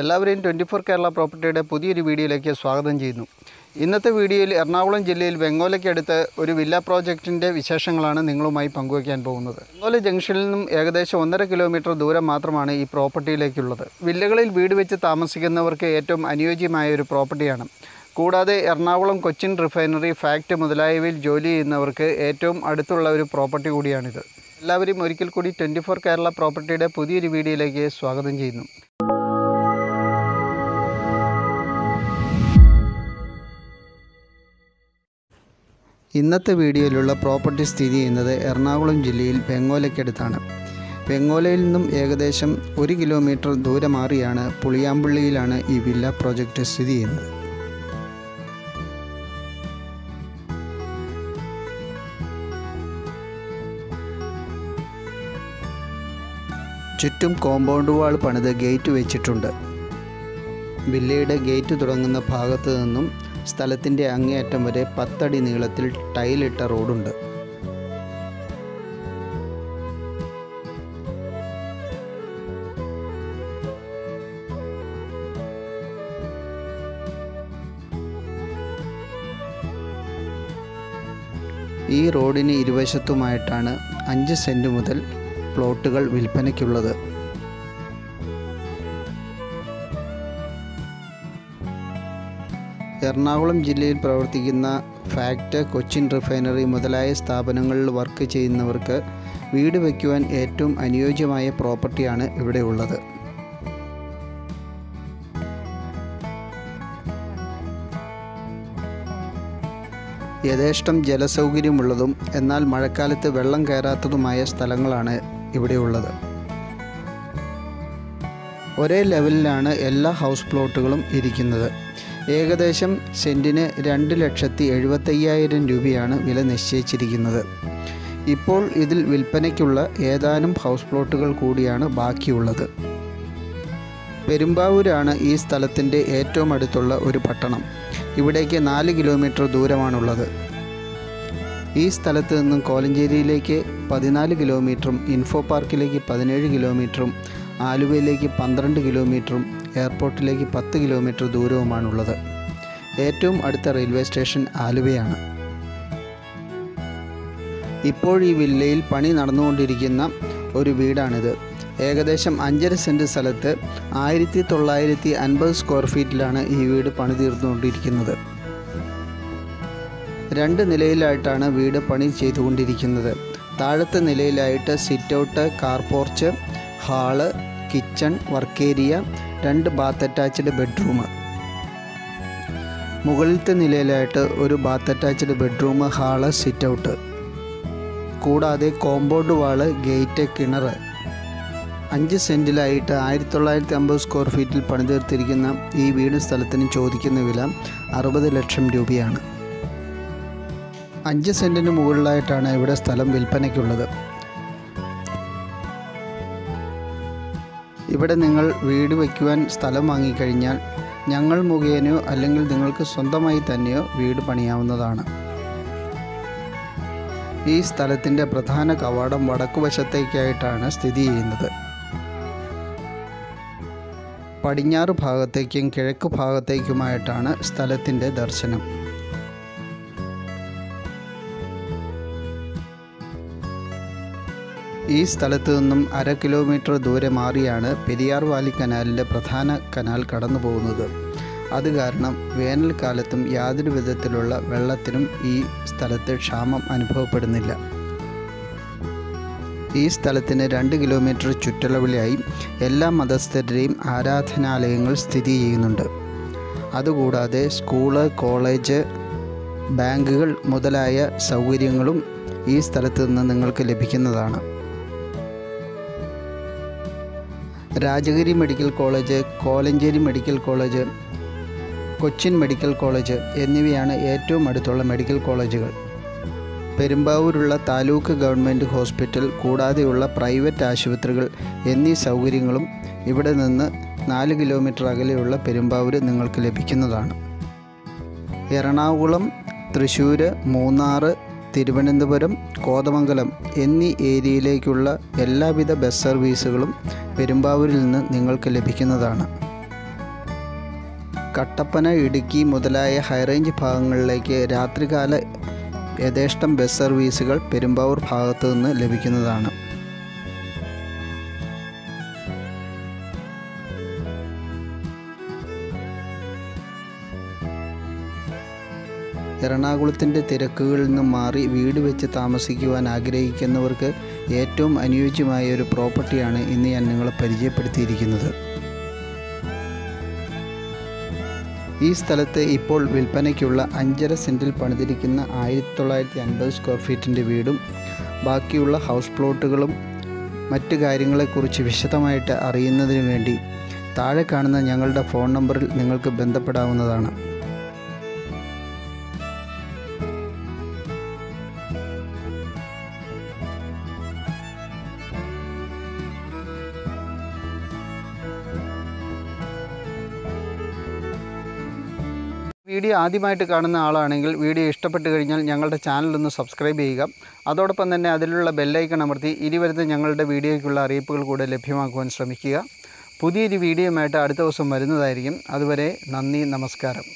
എല്ലാവരെയും twenty four Kerala പ്രോപ്പർട്ടിയുടെ പുതിയൊരു വീഡിയോയിലേക്ക് സ്വാഗതം ചെയ്യുന്നു. ഇന്നത്തെ വീഡിയോയിൽ എറണാകുളം ജില്ലയിൽ വെങ്ങോലയ്ക്കടുത്ത് ഒരു വില്ല പ്രോജക്റ്റിന്റെ വിശേഷങ്ങളാണ് നിങ്ങളുമായി പങ്കുവയ്ക്കാൻ പോകുന്നത്. വെങ്ങോല ജംഗ്ഷനിൽ നിന്നും ഏകദേശം ഒന്നര കിലോമീറ്റർ ദൂരം മാത്രമാണ് ഈ പ്രോപ്പർട്ടിയിലേക്കുള്ളത്. വില്ലകളിൽ വീട് വെച്ച് താമസിക്കുന്നവർക്ക് ഏറ്റവും അനുയോജ്യമായ ഒരു പ്രോപ്പർട്ടിയാണ്. കൂടാതെ എറണാകുളം കൊച്ചിൻ റിഫൈനറി ഫാക്ട് മുതലായവയിൽ ജോലി ചെയ്യുന്നവർക്ക് ഏറ്റവും അടുത്തുള്ള ഒരു പ്രോപ്പർട്ടി കൂടിയാണിത്. എല്ലാവരും ഒരിക്കൽ കൂടി ട്വന്റി ഫോർ കേരള പ്രോപ്പർട്ടിയുടെ പുതിയൊരു വീഡിയോയിലേക്ക് സ്വാഗതം ചെയ്യുന്നു. ഇന്നത്തെ വീഡിയോയിലുള്ള പ്രോപ്പർട്ടി സ്ഥിതി ചെയ്യുന്നത് എറണാകുളം ജില്ലയിൽ വെങ്ങോലയ്ക്കടുത്താണ് വെങ്ങോലയിൽ നിന്നും ഏകദേശം ഒരു കിലോമീറ്റർ ദൂരെ മാറിയാണ് പുളിയാമ്പള്ളിയിലാണ് ഈ വില്ല പ്രോജക്റ്റ് സ്ഥിതി ചെയ്യുന്നത്. ചുറ്റും കോമ്പൗണ്ട് വാൾ പണിത് ഗേറ്റ് വെച്ചിട്ടുണ്ട്. വില്ലയുടെ ഗേറ്റ് തുടങ്ങുന്ന ഭാഗത്തു നിന്നും സ്ഥലത്തിന്റെ അങ്ങേയറ്റം വരെ പത്തടി നീളത്തിൽ ടൈലിട്ട റോഡുണ്ട്. ഈ റോഡിന് ഇരുവശത്തുമായിട്ടാണ് അഞ്ച് സെന്റ് മുതൽ പ്ലോട്ടുകൾ വിൽപ്പനയ്ക്കുള്ളത്. എറണാകുളം ജില്ലയിൽ പ്രവർത്തിക്കുന്ന ഫാക്ട് കൊച്ചിൻ റിഫൈനറി മുതലായ സ്ഥാപനങ്ങളിൽ വർക്ക് ചെയ്യുന്നവർക്ക് വീട് വയ്ക്കുവാൻ ഏറ്റവും അനുയോജ്യമായ പ്രോപ്പർട്ടിയാണ് ഇവിടെ ഉള്ളത്. യഥേഷ്ടം ജലസൗകര്യമുള്ളതും എന്നാൽ മഴക്കാലത്ത് വെള്ളം കയറാത്തതുമായ സ്ഥലങ്ങളാണ് ഇവിടെയുള്ളത് ഒരേ ലെവലിലാണ് എല്ലാ ഹൗസ് പ്ലോട്ടുകളും ഇരിക്കുന്നത്. ഏകദേശം സെന്റിന് രണ്ട് ലക്ഷത്തി എഴുപത്തയ്യായിരം രൂപയാണ് വില നിശ്ചയിച്ചിരിക്കുന്നത്. ഇപ്പോൾ ഇതിൽ വിൽപ്പനയ്ക്കുള്ള ഏതാനും ഹൗസ് പ്ലോട്ടുകൾ കൂടിയാണ് ബാക്കിയുള്ളത്. പെരുമ്പാവൂരാണ് ഈ സ്ഥലത്തിന്റെ ഏറ്റവും അടുത്തുള്ള ഒരു പട്ടണം. ഇവിടേക്ക് നാല് കിലോമീറ്റർ ദൂരമാണുള്ളത്. ഈ സ്ഥലത്ത് നിന്നും കോലഞ്ചേരിയിലേക്ക് പതിനാല് കിലോമീറ്ററും ഇൻഫോ പാർക്കിലേക്ക് പതിനേഴ് കിലോമീറ്ററും ആലുവയിലേക്ക് പന്ത്രണ്ട് കിലോമീറ്ററും എയർപോർട്ടിലേക്ക് പത്ത് കിലോമീറ്റർ ദൂരവുമാണുള്ളത്. ഏറ്റവും അടുത്ത റെയിൽവേ സ്റ്റേഷൻ ആലുവയാണ്. ഇപ്പോൾ ഈ വില്ലയിൽ പണി നടന്നുകൊണ്ടിരിക്കുന്ന ഒരു വീടാണിത്. ഏകദേശം അഞ്ചര സെന്റ് സ്ഥലത്ത് ആയിരത്തി തൊള്ളായിരത്തി അൻപത് സ്ക്വയർ ഫീറ്റിലാണ് ഈ വീട് പണി തീർന്നുകൊണ്ടിരിക്കുന്നത് രണ്ട് നിലയിലായിട്ടാണ് വീട് പണി ചെയ്തുകൊണ്ടിരിക്കുന്നത്. താഴത്തെ നിലയിലായിട്ട് sit out hall kitchen work area രണ്ട് ബാത്ത് അറ്റാച്ച്ഡ് ബെഡ്റൂം മുകളിലത്തെ നിലയിലായിട്ട് ഒരു bath attached bedroom hall sit out. കൂടാതെ കോമ്പൗണ്ട് വാൾ ഗേറ്റ് കിണർ. അഞ്ച് സെന്റിലായിട്ട് ആയിരത്തി തൊള്ളായിരത്തി അമ്പത് സ്ക്വയർ ഫീറ്റിൽ പണിതീർത്തിരിക്കുന്ന ഈ വീട് സ്ഥലത്തിന് ചോദിക്കുന്ന വില അറുപത് ലക്ഷം രൂപയാണ്. അഞ്ച് സെന്റിന് മുകളിലായിട്ടാണ് ഇവിടെ സ്ഥലം വിൽപ്പനയ്ക്കുള്ളത്. ഇവിടെ നിങ്ങൾ വീട് വയ്ക്കുവാൻ സ്ഥലം വാങ്ങിക്കഴിഞ്ഞാൽ ഞങ്ങൾ മുഖേനയോ അല്ലെങ്കിൽ നിങ്ങൾക്ക് സ്വന്തമായി തന്നെയോ വീട് പണിയാവുന്നതാണ്. ഈ സ്ഥലത്തിന്റെ പ്രധാന കവാടം വടക്കുവശത്തേക്കായിട്ടാണ് സ്ഥിതി ചെയ്യുന്നത്. പടിഞ്ഞാറ് ഭാഗത്തേക്കും കിഴക്ക് ഭാഗത്തേക്കുമായിട്ടാണ് സ്ഥലത്തിന്റെ ദർശനം. ഈ സ്ഥലത്തു നിന്നും അര കിലോമീറ്റർ ദൂരെ മാറിയാണ് പെരിയാർ വാലി കനാലിന്റെ പ്രധാന കനാൽ കടന്നു പോകുന്നത്. അത് കാരണം വേനൽക്കാലത്തും യാതൊരു വിധത്തിലുള്ള വെള്ളത്തിനും ഈ സ്ഥലത്ത് ക്ഷാമം അനുഭവപ്പെടുന്നില്ല. ഈ സ്ഥലത്തിന് രണ്ട് കിലോമീറ്റർ ചുറ്റളവിലായി എല്ലാ മതസ്ഥരുടെയും ആരാധനാലയങ്ങൾ സ്ഥിതി ചെയ്യുന്നുണ്ട്. അതുകൂടാതെ സ്കൂൾ കോളേജ് ബാങ്കുകൾ മുതലായ സൗകര്യങ്ങളും ഈ സ്ഥലത്ത് നിന്ന് നിങ്ങൾക്ക് ലഭിക്കുന്നതാണ്. Rajagiri medical college Kolenchery medical college Cochin medical college എന്നിവയാണ് ഏറ്റവും അടുത്തുള്ള മെഡിക്കൽ കോളേജുകൾ. പെരുമ്പാവൂരുള്ള താലൂക്ക് ഗവൺമെന്റ് ഹോസ്പിറ്റൽ കൂടാതെയുള്ള പ്രൈവറ്റ് ആശുപത്രികൾ എന്നീ സൗകര്യങ്ങളും ഇവിടെ നിന്ന് നാല് കിലോമീറ്റർ അകലെയുള്ള പെരുമ്പാവൂർ നിങ്ങൾക്ക് ലഭിക്കുന്നതാണ്. എറണാകുളം തൃശ്ശൂർ മൂന്നാർ തിരുവനന്തപുരം കോതമംഗലം എന്നീ ഏരിയയിലേക്കുള്ള എല്ലാവിധ ബസ് സർവീസുകളും പെരുമ്പാവൂരിൽ നിന്ന് നിങ്ങൾക്ക് ലഭിക്കുന്നതാണ്. കട്ടപ്പന ഇടുക്കി മുതലായ ഹൈറേഞ്ച് ഭാഗങ്ങളിലേക്ക് രാത്രികാല യഥേഷ്ടം ബസ് സർവീസുകൾ പെരുമ്പാവൂർ ഭാഗത്തു നിന്ന് ലഭിക്കുന്നതാണ്. എറണാകുളത്തിന്റെ തിരക്കുകളിൽ നിന്നും മാറി വീട് വെച്ച് താമസിക്കുവാൻ ആഗ്രഹിക്കുന്നവർക്ക് ഏറ്റവും അനുയോജ്യമായ ഒരു പ്രോപ്പർട്ടിയാണ് ഇന്ന് ഞാൻ നിങ്ങളെ പരിചയപ്പെടുത്തിയിരിക്കുന്നത്. ഈ സ്ഥലത്ത് ഇപ്പോൾ വിൽപ്പനയ്ക്കുള്ള അഞ്ചര സെന്റിൽ പണിതിരിക്കുന്ന ആയിരത്തി തൊള്ളായിരത്തി അൻപത് സ്ക്വയർ ഫീറ്റിന്റെ വീടും ബാക്കിയുള്ള ഹൗസ് പ്ലോട്ടുകളും മറ്റ് കാര്യങ്ങളെക്കുറിച്ച് വിശദമായിട്ട് അറിയുന്നതിന് വേണ്ടി താഴെ കാണുന്ന ഞങ്ങളുടെ ഫോൺ നമ്പറിൽ നിങ്ങൾക്ക് ബന്ധപ്പെടാവുന്നതാണ്. വീഡിയോ ആദ്യമായിട്ട് കാണുന്ന ആളാണെങ്കിൽ വീഡിയോ ഇഷ്ടപ്പെട്ട് കഴിഞ്ഞാൽ ഞങ്ങളുടെ ചാനൽ ഒന്ന് സബ്സ്ക്രൈബ് ചെയ്യുക. അതോടൊപ്പം തന്നെ അതിലുള്ള ബെല്ലൈക്കൺ അമർത്തി ഇനി വരുന്ന ഞങ്ങളുടെ വീഡിയോയ്ക്കുള്ള അറിയിപ്പുകൾ കൂടെ ലഭ്യമാക്കുവാൻ ശ്രമിക്കുക. പുതിയൊരു വീഡിയോയുമായിട്ട് അടുത്ത ദിവസം വരുന്നതായിരിക്കും. അതുവരെ നന്ദി നമസ്കാരം.